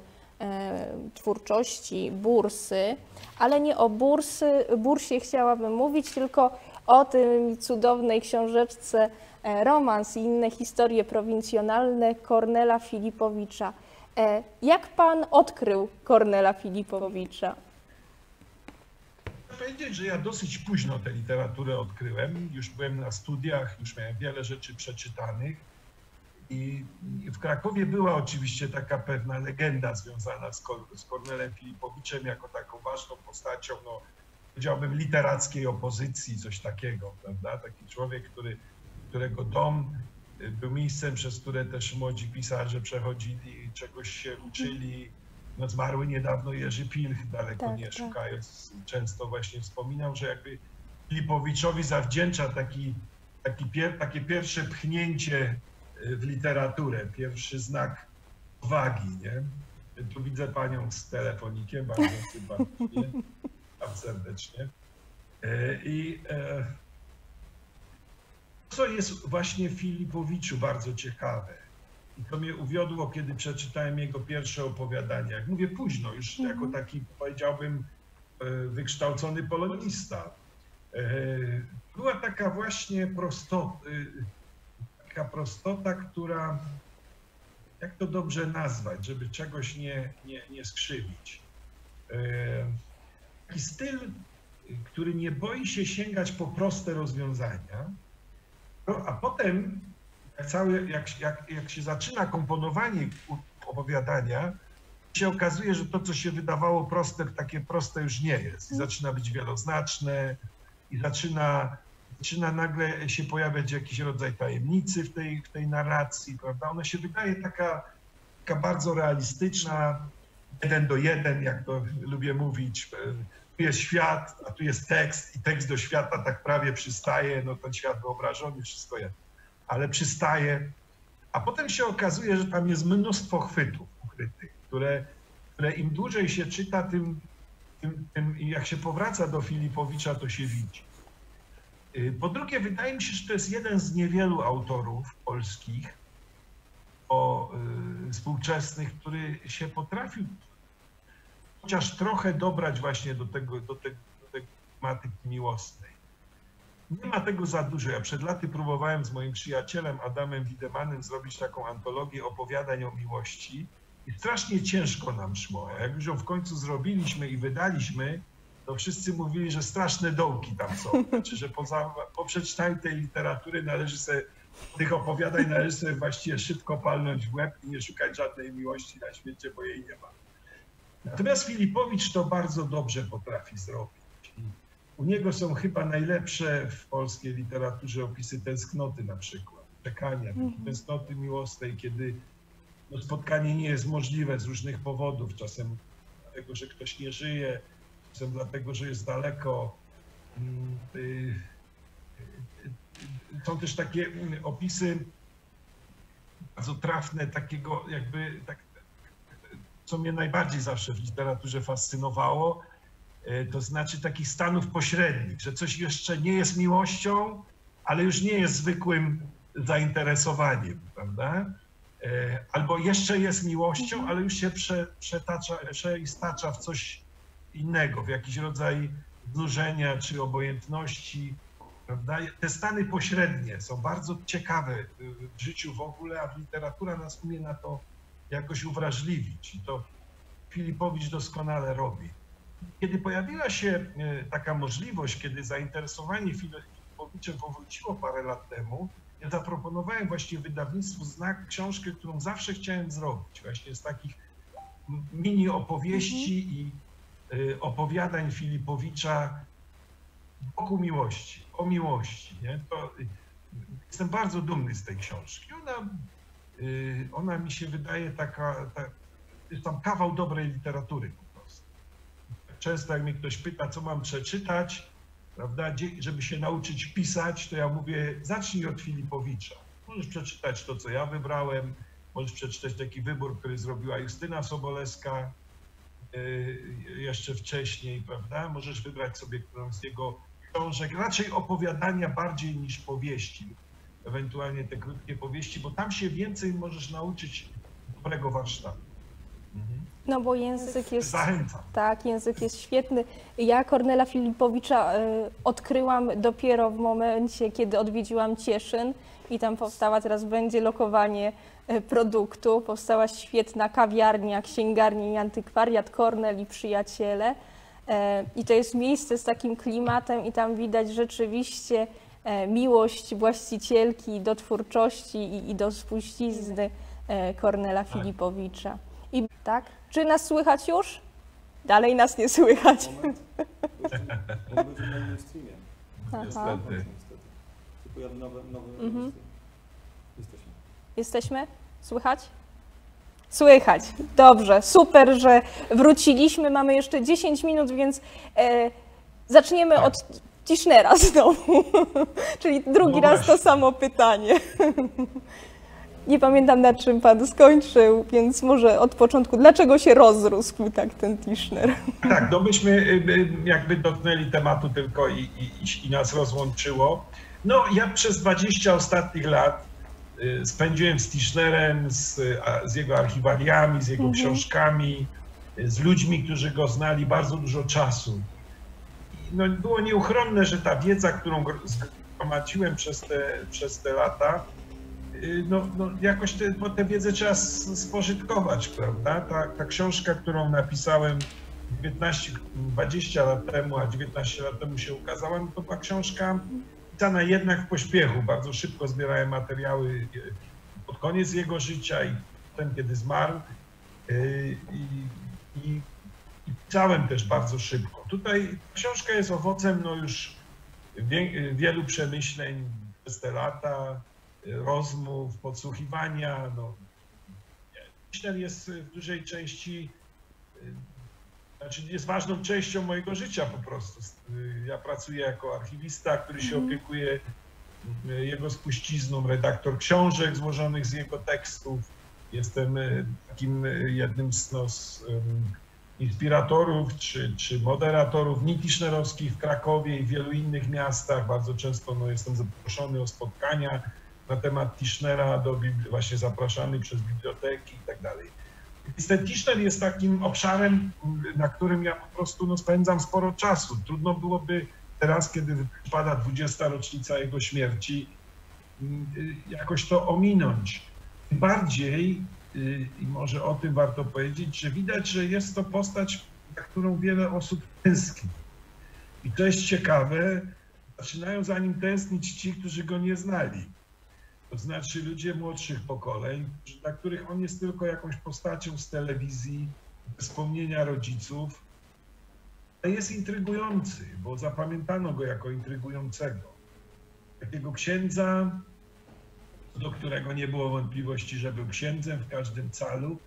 twórczości bursy, ale nie o bursy, bursie chciałabym mówić, tylko o tym cudownej książeczce e, Romans i inne historie prowincjonalne Kornela Filipowicza. E, jak pan odkrył Kornela Filipowicza? Powiedzieć, że ja dosyć późno tę literaturę odkryłem. Już byłem na studiach, już miałem wiele rzeczy przeczytanych. I w Krakowie była oczywiście taka pewna legenda związana z, Kornelem Filipowiczem jako taką ważną postacią no, powiedziałbym, literackiej opozycji, coś takiego, prawda? Taki człowiek, który, którego dom y, był miejscem, przez które też młodzi pisarze przechodzili, czegoś się uczyli. No, zmarły niedawno Jerzy Pilch, daleko tak, nie tak. szukając, często właśnie wspominał, że jakby Filipowiczowi zawdzięcza taki, taki pier, takie pierwsze pchnięcie y, w literaturę, pierwszy znak wagi, nie? Tu widzę panią z telefonikiem, bardzo sympatycznie *laughs* witam serdecznie. E, I e, co jest właśnie w Filipowiczu bardzo ciekawe, i to mnie uwiodło, kiedy przeczytałem jego pierwsze opowiadania. Jak mówię późno, już mhm. jako taki, powiedziałbym, e, wykształcony polonista. Była taka właśnie prostota, taka prostota, która, jak to dobrze nazwać, żeby czegoś nie, nie, nie skrzywić taki styl, który nie boi się sięgać po proste rozwiązania, no, a potem, jak, cały, jak, jak, jak się zaczyna komponowanie opowiadania, się okazuje, że to, co się wydawało proste, takie proste już nie jest. I zaczyna być wieloznaczne, i zaczyna, zaczyna nagle się pojawiać jakiś rodzaj tajemnicy w tej, w tej narracji, prawda? Ona się wydaje taka, taka bardzo realistyczna, jeden do jeden, jak to lubię mówić, tu jest świat, a tu jest tekst i tekst do świata tak prawie przystaje, no ten świat wyobrażony, wszystko jest, ale przystaje, a potem się okazuje, że tam jest mnóstwo chwytów ukrytych, które, które im dłużej się czyta, tym, tym, tym jak się powraca do Filipowicza, to się widzi. Y, po drugie, wydaje mi się, że to jest jeden z niewielu autorów polskich o, y, współczesnych, który się potrafił chociaż trochę dobrać właśnie do tego, do do tej tematyki miłosnej. Nie ma tego za dużo. Ja przed laty próbowałem z moim przyjacielem Adamem Widemanem zrobić taką antologię opowiadań o miłości i strasznie ciężko nam szło. Jak już ją w końcu zrobiliśmy i wydaliśmy, to wszyscy mówili, że straszne dołki tam są. Znaczy, że po przeczytaniu tej literatury należy sobie, tych opowiadań należy sobie właściwie szybko palnąć w łeb i nie szukać żadnej miłości na świecie, bo jej nie ma. Natomiast Filipowicz to bardzo dobrze potrafi zrobić. U niego są chyba najlepsze w polskiej literaturze opisy tęsknoty na przykład, czekania, mhm. tęsknoty miłosnej, kiedy no, spotkanie nie jest możliwe z różnych powodów, czasem dlatego, że ktoś nie żyje, czasem dlatego, że jest daleko. Mm, y, y, y, są też takie mm, opisy bardzo trafne takiego jakby tak, co mnie najbardziej zawsze w literaturze fascynowało, to znaczy takich stanów pośrednich, że coś jeszcze nie jest miłością, ale już nie jest zwykłym zainteresowaniem, prawda? E, albo jeszcze jest miłością, mhm. ale już się prze, przetacza, przeistacza w coś innego, w jakiś rodzaj znużenia czy obojętności, prawda? Te stany pośrednie są bardzo ciekawe w życiu w ogóle, a literatura nas umie na to jakoś uwrażliwić. I to Filipowicz doskonale robi. Kiedy pojawiła się e, taka możliwość, kiedy zainteresowanie Filipowiczem powróciło parę lat temu, ja zaproponowałem właśnie wydawnictwu Znak książkę, którą zawsze chciałem zrobić, właśnie z takich mini opowieści mhm. i e, opowiadań Filipowicza wokół miłości, o miłości. Nie? To, jestem bardzo dumny z tej książki. Ona ona mi się wydaje taka, ta, jest tam kawał dobrej literatury. Często jak mnie ktoś pyta, co mam przeczytać, prawda, żeby się nauczyć pisać, to ja mówię, zacznij od Filipowicza. Możesz przeczytać to, co ja wybrałem, możesz przeczytać taki wybór, który zrobiła Justyna Sobolewska y, jeszcze wcześniej, prawda? Możesz wybrać sobie którąś z jego książek, raczej opowiadania bardziej niż powieści ewentualnie te krótkie powieści, bo tam się więcej możesz nauczyć dobrego warsztatu. Mhm. No bo język jest. Zachęcam. Tak, język jest świetny. Ja Kornela Filipowicza y, odkryłam dopiero w momencie, kiedy odwiedziłam Cieszyn i tam powstała, teraz będzie lokowanie y, produktu. Powstała świetna kawiarnia, księgarnia i antykwariat Kornel i przyjaciele. Y, I to jest miejsce z takim klimatem i tam widać rzeczywiście E, miłość właścicielki do twórczości i, i do spuścizny Kornela tak. Filipowicza. I tak? Czy nas słychać już? Dalej nas nie słychać. Moment. Moment na streamie. Niestety. Nowy, nowy mhm. Jesteśmy. Jesteśmy? Słychać? Słychać. Dobrze, super, że wróciliśmy. Mamy jeszcze 10 minut, więc e, zaczniemy tak. od Tischnera znowu, *laughs* czyli drugi no raz to samo pytanie. Nie pamiętam na czym pan skończył, więc może od początku. Dlaczego się rozrósł tak ten Tischner? Tak, no myśmy y, y, jakby dotknęli tematu tylko i, i, i nas rozłączyło. No ja przez 20 ostatnich lat y, spędziłem z Tischnerem, z, z jego archiwaliami, z jego mhm. książkami, z ludźmi, którzy go znali bardzo dużo czasu no, było nieuchronne, że ta wiedza, którą zgromadziłem przez te, przez te lata, no, no jakoś te, bo tę wiedzę trzeba spożytkować, prawda? Ta, ta książka, którą napisałem 19, 20 lat temu, a 19 lat temu się ukazała, no to była książka pisana jednak w pośpiechu. Bardzo szybko zbierałem materiały y, pod koniec jego życia i potem, kiedy zmarł. Y, I, i i pisałem też bardzo szybko. Tutaj książka jest owocem no już wielu przemyśleń przez te lata, rozmów, podsłuchiwania. No. Myślę, jest w dużej części znaczy jest ważną częścią mojego życia po prostu. Ja pracuję jako archiwista, który się Mhm. opiekuje y, jego spuścizną, redaktor książek złożonych z jego tekstów. Jestem y, takim y, jednym z, no, z inspiratorów czy, czy moderatorów tischnerowskich w Krakowie i w wielu innych miastach. Bardzo często no, jestem zaproszony o spotkania na temat Tischnera, do, właśnie zapraszany przez biblioteki i tak dalej. Więc Tischner jest takim obszarem, na którym ja po prostu no, spędzam sporo czasu. Trudno byłoby teraz, kiedy przypada 20. rocznica jego śmierci, jakoś to ominąć. Tym Bardziej, i może o tym warto powiedzieć, że widać, że jest to postać, na którą wiele osób tęskni. I to jest ciekawe, zaczynają za nim tęsknić ci, którzy go nie znali. To znaczy ludzie młodszych pokoleń, dla których on jest tylko jakąś postacią z telewizji, wspomnienia rodziców. Ale jest intrygujący, bo zapamiętano go jako intrygującego. Takiego księdza, do którego nie było wątpliwości, że był księdzem w każdym calu,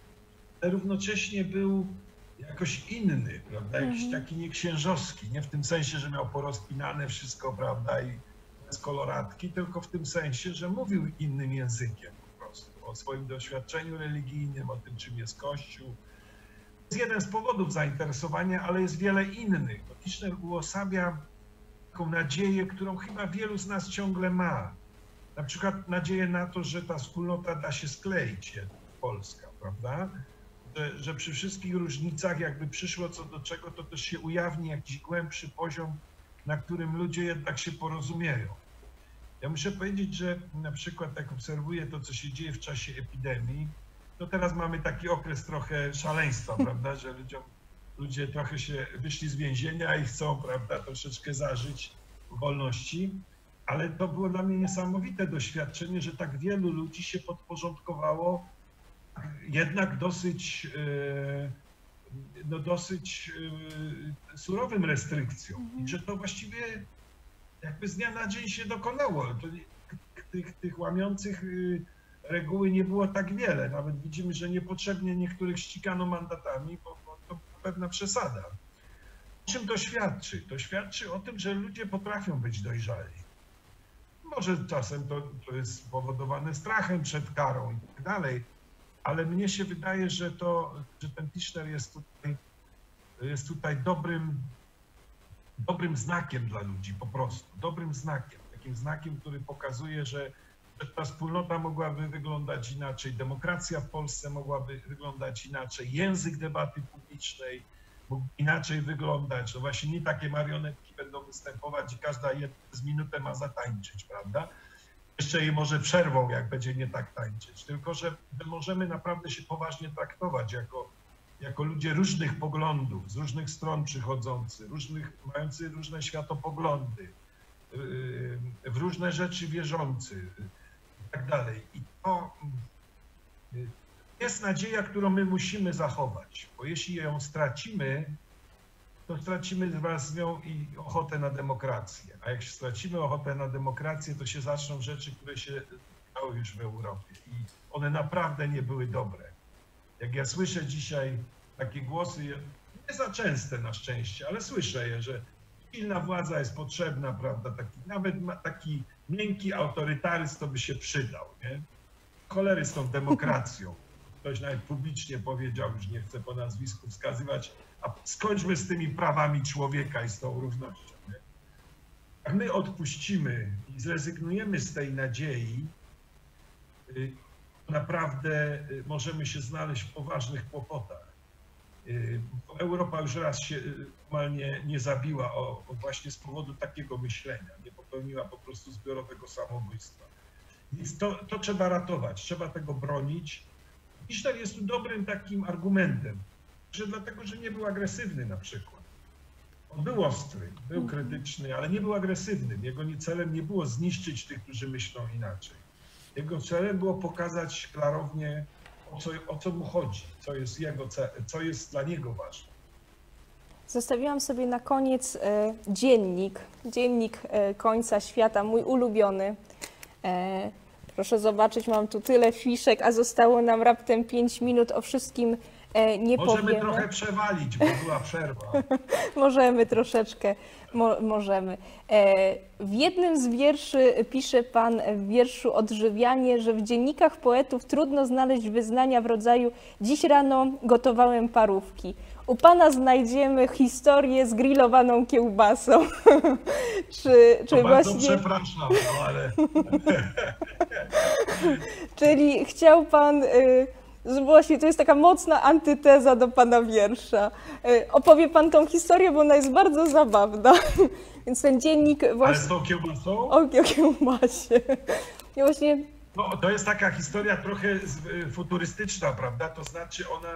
ale równocześnie był jakoś inny, prawda? Jakiś Mhm. taki nieksiężowski, nie w tym sensie, że miał porozpinane wszystko, prawda, i bez koloratki, tylko w tym sensie, że mówił innym językiem po prostu, o swoim doświadczeniu religijnym, o tym, czym jest Kościół. Jest jeden z powodów zainteresowania, ale jest wiele innych. Bo Tischner uosabia taką nadzieję, którą chyba wielu z nas ciągle ma. Na przykład nadzieję na to, że ta wspólnota da się skleić, Polska, prawda? Że, że przy wszystkich różnicach, jakby przyszło co do czego, to też się ujawni jakiś głębszy poziom, na którym ludzie jednak się porozumieją. Ja muszę powiedzieć, że na przykład jak obserwuję to, co się dzieje w czasie epidemii, to teraz mamy taki okres trochę szaleństwa, *laughs* prawda, że ludziom, ludzie trochę się wyszli z więzienia i chcą, prawda, troszeczkę zażyć wolności, ale to było dla mnie niesamowite doświadczenie, że tak wielu ludzi się podporządkowało jednak dosyć, e, no dosyć e, surowym restrykcjom i że to właściwie jakby z dnia na dzień się dokonało. To tych, tych łamiących y, reguły nie było tak wiele. Nawet widzimy, że niepotrzebnie niektórych ścigano mandatami, bo, bo to pewna przesada. O czym to świadczy? To świadczy o tym, że ludzie potrafią być dojrzali. Może czasem to, to jest spowodowane strachem przed karą i tak dalej, ale mnie się wydaje, że to, że ten Tischner jest tutaj, jest tutaj dobrym, dobrym znakiem dla ludzi, po prostu, dobrym znakiem, takim znakiem, który pokazuje, że, ta wspólnota mogłaby wyglądać inaczej, demokracja w Polsce mogłaby wyglądać inaczej, język debaty publicznej mógł inaczej wyglądać, no właśnie nie takie marionetki będą występować i każda jedna z minutę ma zatańczyć, prawda? Jeszcze jej może przerwą, jak będzie nie tak tańczyć, tylko że możemy naprawdę się poważnie traktować jako, jako ludzie różnych poglądów, z różnych stron przychodzący, różnych, mający różne światopoglądy, yy, w różne rzeczy wierzący i tak dalej. I to yy, jest nadzieja, którą my musimy zachować, bo jeśli ją stracimy, to stracimy wraz z nią i ochotę na demokrację. A jak stracimy ochotę na demokrację, to się zaczną rzeczy, które się stały już w Europie. I one naprawdę nie były dobre. Jak ja słyszę dzisiaj takie głosy, nie za częste na szczęście, ale słyszę je, że silna władza jest potrzebna, prawda? Taki, nawet taki miękki autorytaryzm to by się przydał, nie? Cholery z tą demokracją. *laughs* Ktoś nawet publicznie powiedział, już nie chcę po nazwisku wskazywać, a skończmy z tymi prawami człowieka i z tą równością. Nie? Jak my odpuścimy i zrezygnujemy z tej nadziei, y, naprawdę y, możemy się znaleźć w poważnych kłopotach. Y, Europa już raz się normalnie nie zabiła o, o właśnie z powodu takiego myślenia, nie popełniła po prostu zbiorowego samobójstwa. Więc to, to trzeba ratować, trzeba tego bronić. Hiszler jest tu dobrym takim argumentem, że dlatego, że nie był agresywny na przykład. On był ostry, był krytyczny, ale nie był agresywny. Jego celem nie było zniszczyć tych, którzy myślą inaczej. Jego celem było pokazać klarownie, o co, o co mu chodzi, co jest, jego co jest dla niego ważne. Zostawiłam sobie na koniec e, dziennik, dziennik e, końca świata, mój ulubiony. E, proszę zobaczyć, mam tu tyle fiszek, a zostało nam raptem 5 minut o wszystkim nie Możemy powiemy. trochę przewalić, bo była przerwa. *laughs* Możemy troszeczkę, mo, możemy. E, w jednym z wierszy pisze pan w wierszu Odżywianie, że w dziennikach poetów trudno znaleźć wyznania w rodzaju dziś rano gotowałem parówki. U pana znajdziemy historię z grillowaną kiełbasą. *laughs* czy, To czy bardzo właśnie, przepraszam, no ale *laughs* czyli chciał pan, y, z- właśnie to jest taka mocna antyteza do pana wiersza. Y, opowie pan tą historię, bo ona jest bardzo zabawna. *laughs* Więc ten dziennik ale właśnie z tą kiełbasą? o kiełbasie. I właśnie No, to jest taka historia trochę y, futurystyczna, prawda? To znaczy ona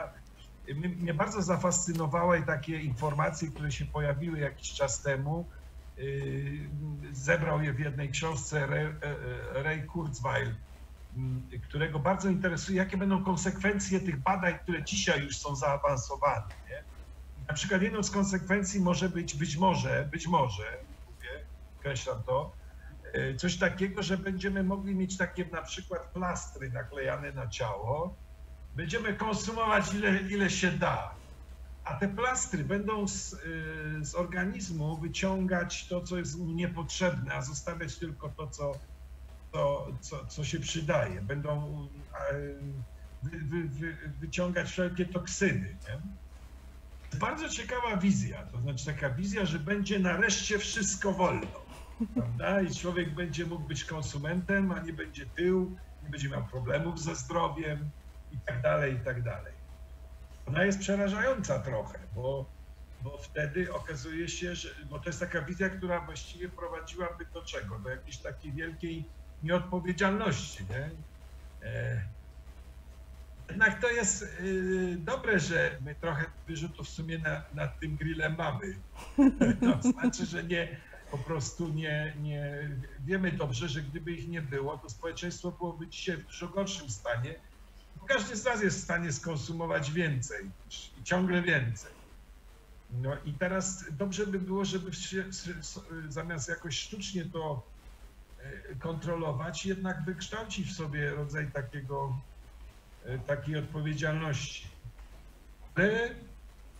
mnie, bardzo zafascynowała i takie informacje, które się pojawiły jakiś czas temu. Yy, zebrał je w jednej książce Ray, e, e, Kurzweil, którego bardzo interesuje, jakie będą konsekwencje tych badań, które dzisiaj już są zaawansowane. Nie? Na przykład jedną z konsekwencji może być, być może, być może, mówię, określam to, e, coś takiego, że będziemy mogli mieć takie na przykład plastry naklejane na ciało. Będziemy konsumować ile, ile się da. A te plastry będą z, y, z organizmu wyciągać to, co jest mu niepotrzebne, a zostawiać tylko to, co, co, co, co się przydaje. Będą e, wy, wy, wy, wyciągać wszelkie toksyny. Nie? Bardzo ciekawa wizja, to znaczy taka wizja, że będzie nareszcie wszystko wolno prawda? I człowiek będzie mógł być konsumentem, a nie będzie tył, nie będzie miał problemów ze zdrowiem i tak dalej, i tak dalej. Ona jest przerażająca trochę, bo, bo wtedy okazuje się, że bo to jest taka wizja, która właściwie prowadziłaby do czego? Do jakiejś takiej wielkiej nieodpowiedzialności, nie? E, Jednak to jest y, dobre, że my trochę wyrzutów w sumie na, nad tym grillem mamy. *laughs* To znaczy, że nie, po prostu nie, nie wiemy dobrze, że gdyby ich nie było, to społeczeństwo byłoby dzisiaj w dużo gorszym stanie. Bo każdy z nas jest w stanie skonsumować więcej i ciągle więcej. No i teraz dobrze by było, żeby się, zamiast jakoś sztucznie to kontrolować, jednak wykształcić w sobie rodzaj takiego, e, takiej odpowiedzialności. Ale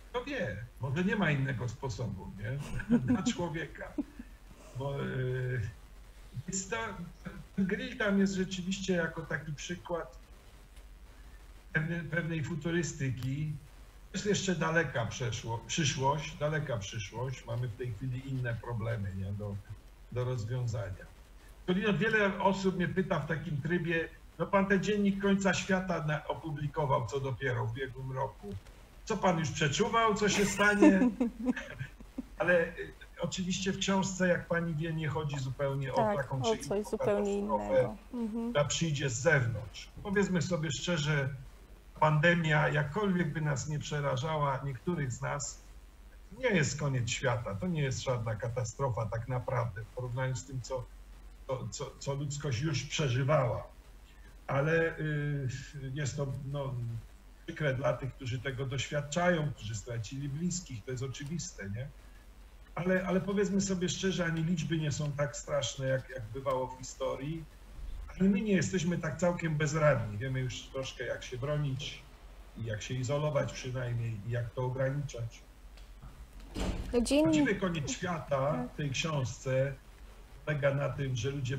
kto wie, może nie ma innego sposobu, nie? *laughs* Dla człowieka. Bo jest to, ten grill tam jest rzeczywiście jako taki przykład pewnej, pewnej futurystyki. Jest jeszcze daleka przeszło, przyszłość, daleka przyszłość. Mamy w tej chwili inne problemy nie? Do, do rozwiązania. Tolino, wiele osób mnie pyta w takim trybie, no pan ten dziennik końca świata opublikował, co dopiero w ubiegłym roku. Co pan już przeczuwał, co się stanie? *laughs* Ale y, oczywiście w książce, jak pani wie, nie chodzi zupełnie o tak, taką o czy coś inną zupełnie katastrofę, innego. Mhm. która przyjdzie z zewnątrz. Powiedzmy sobie szczerze, pandemia, jakkolwiek by nas nie przerażała, niektórych z nas, nie jest koniec świata. To nie jest żadna katastrofa tak naprawdę w porównaniu z tym, co, co, co, co ludzkość już przeżywała. Ale y, jest to no, przykre dla tych, którzy tego doświadczają, którzy stracili bliskich, to jest oczywiste, nie? Ale, ale powiedzmy sobie szczerze, ani liczby nie są tak straszne, jak, jak bywało w historii, ale my nie jesteśmy tak całkiem bezradni. Wiemy już troszkę, jak się bronić i jak się izolować przynajmniej i jak to ograniczać. Dziennik, Prawdziwy koniec świata w tej książce polega na tym, że ludzie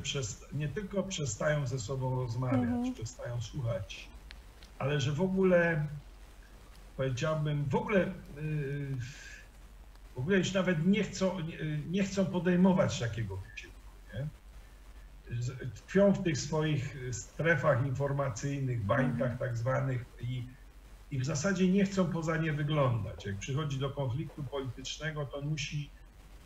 nie tylko przestają ze sobą rozmawiać, Mhm. przestają słuchać, ale że w ogóle powiedziałbym, w ogóle, yy, w ogóle już nawet nie chcą, nie, nie chcą podejmować takiego wysiłku. Nie? Tkwią w tych swoich strefach informacyjnych, bańkach tak zwanych i, i w zasadzie nie chcą poza nie wyglądać. Jak przychodzi do konfliktu politycznego, to on musi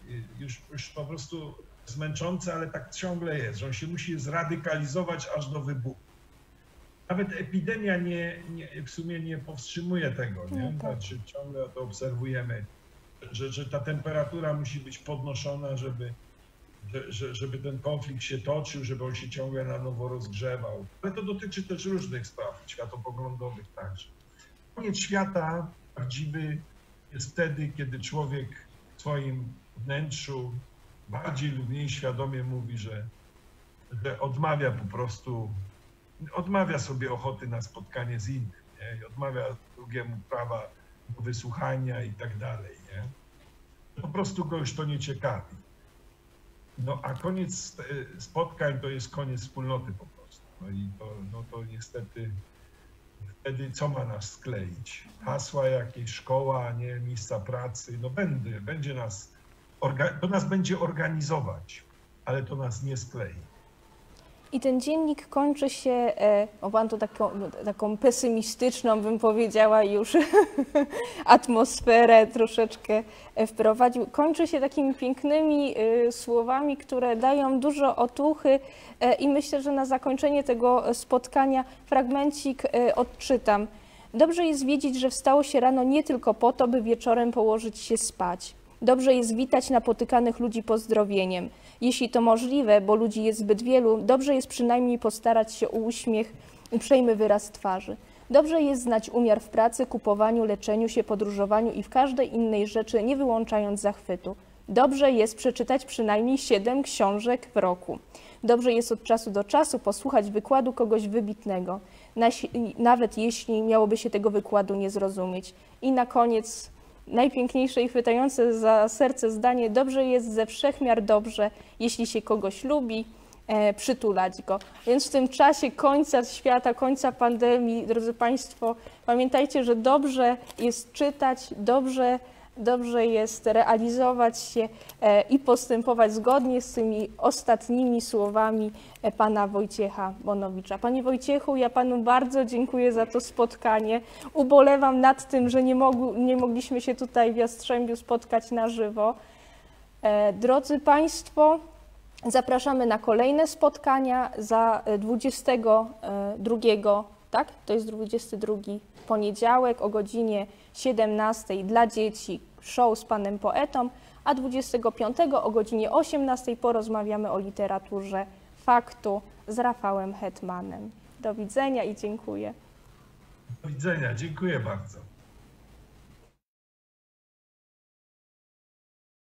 y, już, już po prostu zmęczące, ale tak ciągle jest, że on się musi zradykalizować aż do wybuchu. Nawet epidemia nie, nie, w sumie nie powstrzymuje tego, nie? No tak. Znaczy ciągle to obserwujemy, że, że ta temperatura musi być podnoszona, żeby, że, że, żeby ten konflikt się toczył, żeby on się ciągle na nowo rozgrzewał. Ale to dotyczy też różnych spraw światopoglądowych także. Koniec świata prawdziwy jest wtedy, kiedy człowiek w swoim wnętrzu bardziej lub mniej świadomie mówi, że, że odmawia po prostu, odmawia sobie ochoty na spotkanie z innym. nie? i odmawia drugiemu prawa do wysłuchania i tak dalej. Nie? Po prostu kogoś to nie ciekawi. No a koniec e, spotkań to jest koniec wspólnoty po prostu. No i to, no to niestety wtedy co ma nas skleić? Hasła jakieś, szkoła, nie miejsca pracy, no będzie, będzie nas, to nas będzie organizować, ale to nas nie sklei. I ten dziennik kończy się, e, o pan to taką, taką pesymistyczną, bym powiedziała już, *laughs* atmosferę troszeczkę e, wprowadził. Kończy się takimi pięknymi e, słowami, które dają dużo otuchy i myślę, że na zakończenie tego spotkania fragmencik odczytam. Dobrze jest wiedzieć, że wstało się rano nie tylko po to, by wieczorem położyć się spać. Dobrze jest witać napotykanych ludzi pozdrowieniem. Jeśli to możliwe, bo ludzi jest zbyt wielu, dobrze jest przynajmniej postarać się o uśmiech, uprzejmy wyraz twarzy. Dobrze jest znać umiar w pracy, kupowaniu, leczeniu się, podróżowaniu i w każdej innej rzeczy, nie wyłączając zachwytu. Dobrze jest przeczytać przynajmniej siedem książek w roku. Dobrze jest od czasu do czasu posłuchać wykładu kogoś wybitnego, nawet jeśli miałoby się tego wykładu nie zrozumieć. I na koniec najpiękniejsze i chwytające za serce zdanie: Dobrze jest ze wszechmiar dobrze, jeśli się kogoś lubi, e, przytulać go. Więc w tym czasie końca świata, końca pandemii, drodzy Państwo, pamiętajcie, że dobrze jest czytać, dobrze, dobrze jest realizować się e, i postępować zgodnie z tymi ostatnimi słowami e, pana Wojciecha Bonowicza. Panie Wojciechu, ja panu bardzo dziękuję za to spotkanie. Ubolewam nad tym, że nie, mogu, nie mogliśmy się tutaj w Jastrzębiu spotkać na żywo. E, Drodzy Państwo, zapraszamy na kolejne spotkania za e, 22, tak? To jest 22 poniedziałek o godzinie 17 dla dzieci show z panem poetą, a 25 o godzinie 18 porozmawiamy o literaturze faktu z Rafałem Hetmanem. Do widzenia i dziękuję. Do widzenia, dziękuję bardzo.